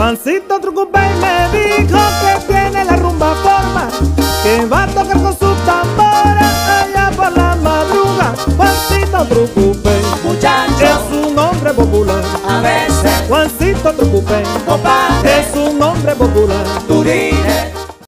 Juancito Trucupey me dijo que tiene la rumba forma, que va a tocar con su tambora allá por la madruga. Juancito Trucupey, muchacho, es un hombre popular. A veces, Juancito Trucupey, compadre, es un hombre popular.